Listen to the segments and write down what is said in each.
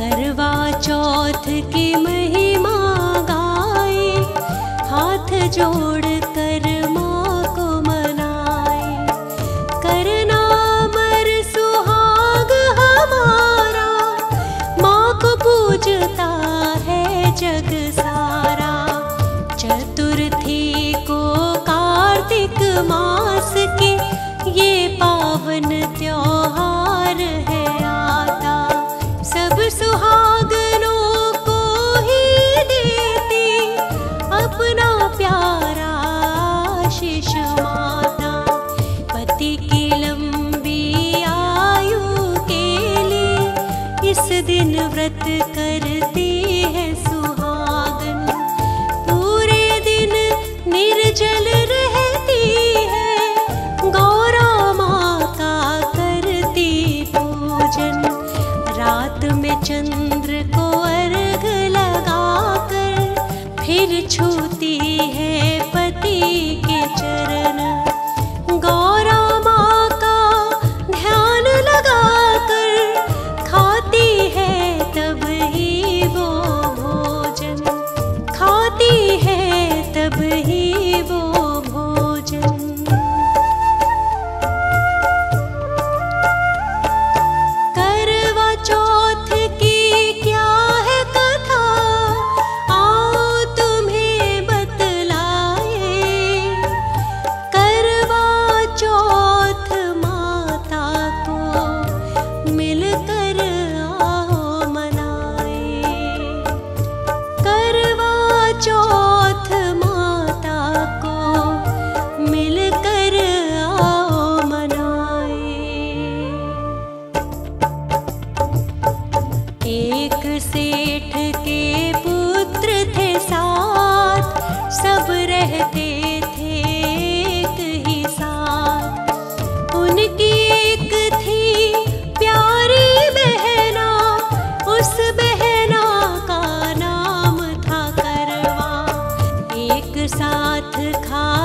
करवा चौथ की महिमा गाए हाथ जोड़ व्रत करती है सुहागन। पूरे दिन निर्जल साथ खा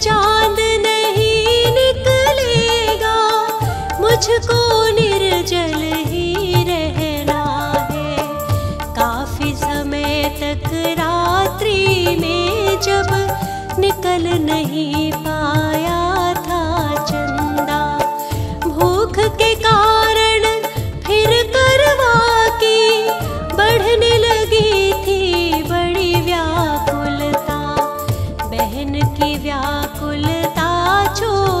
चांद की व्याकुलता छो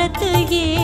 का व्रत ये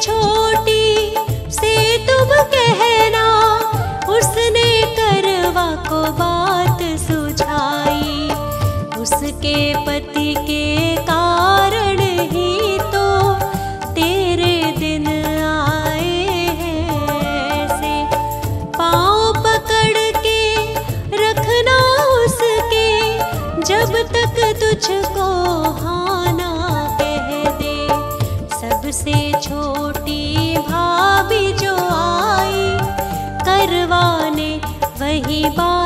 छोटी से तुम कहना उसने करवा को बात सुझाई। उसके पति के का ば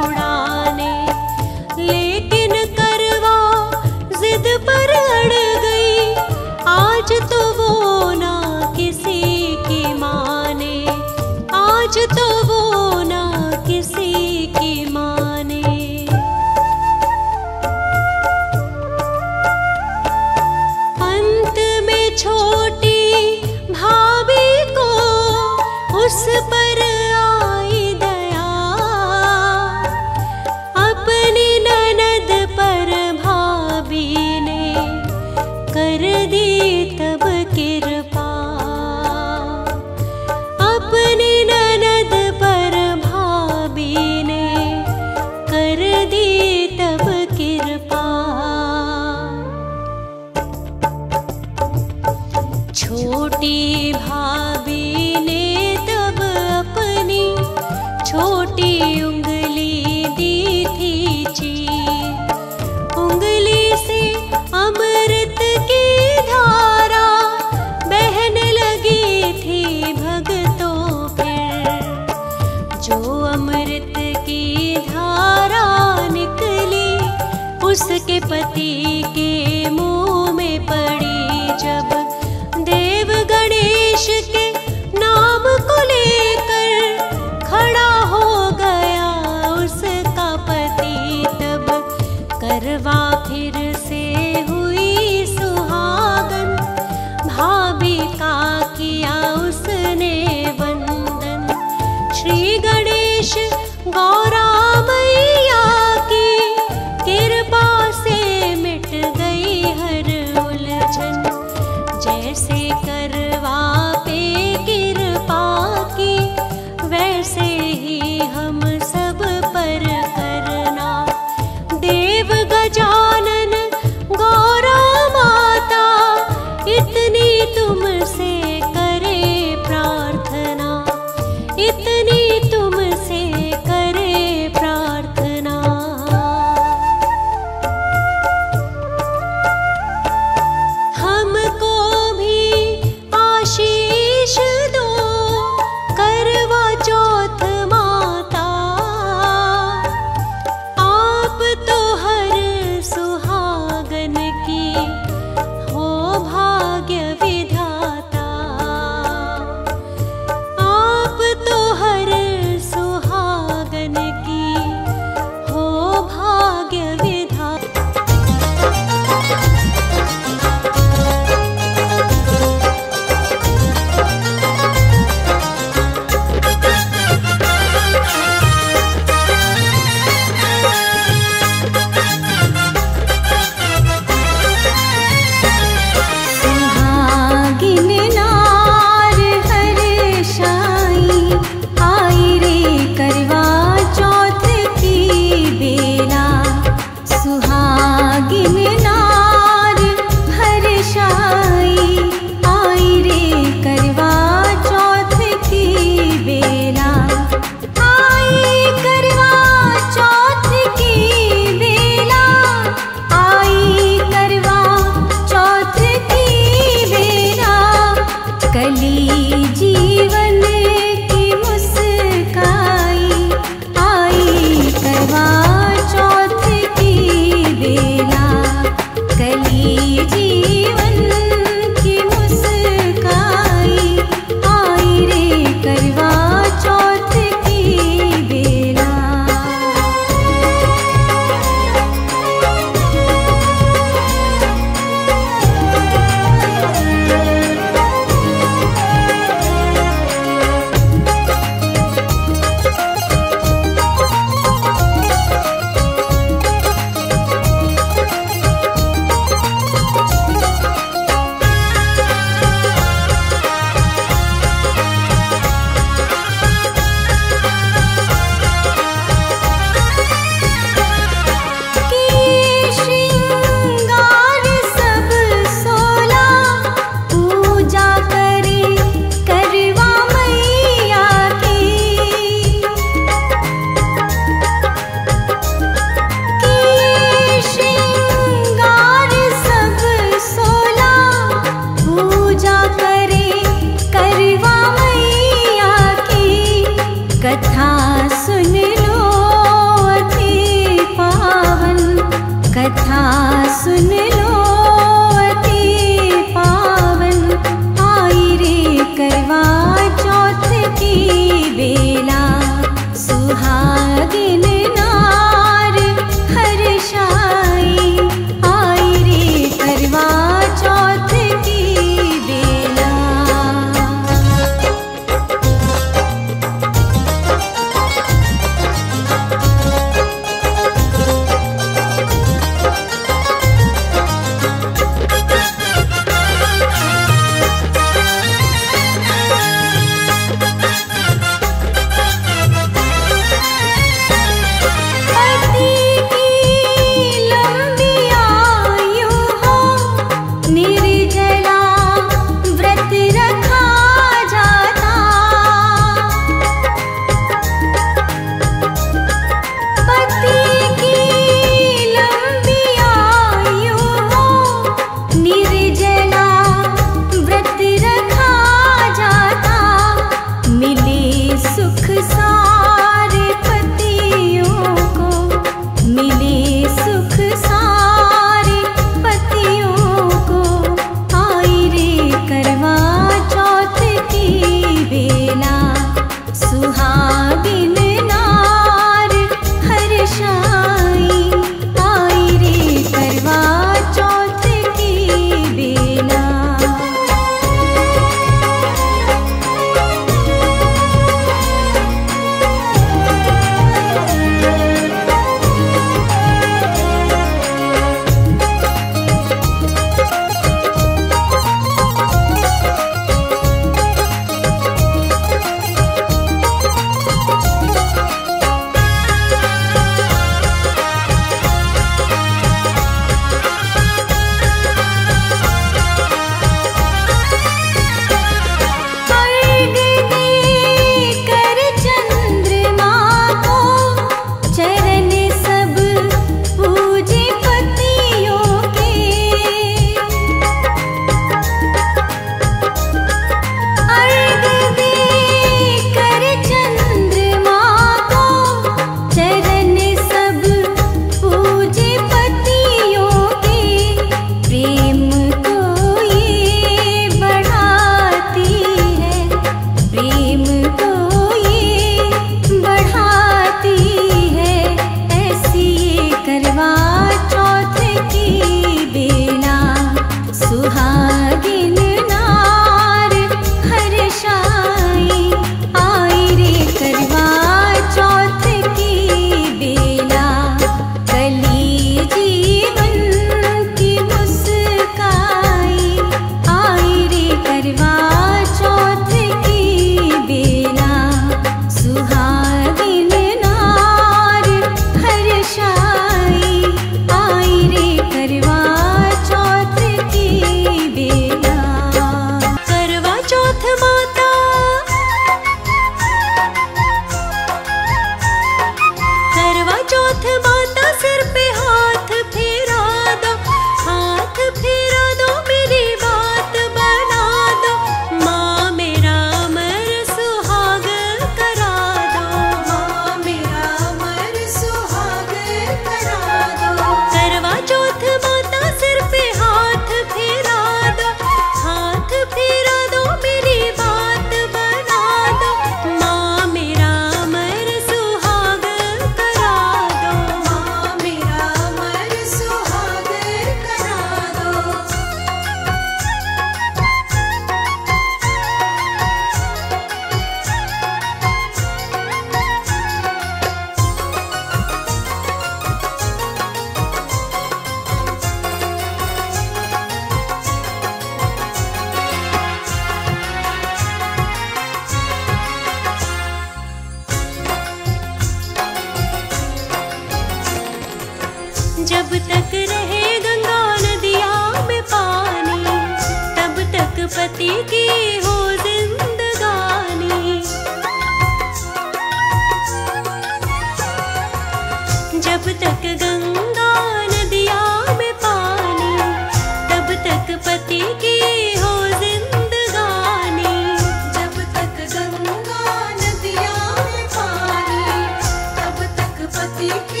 you.